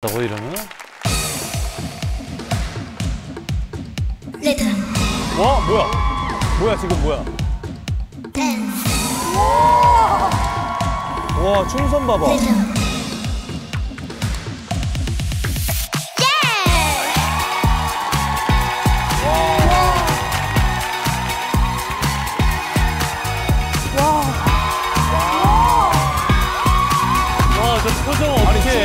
뭐 다고 이러면? 레드. 와 뭐야? 뭐야 지금 뭐야? 댄스 와 춤선 봐봐. 레드. 예! 와, 저 표정 어떻게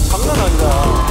장난 아니다.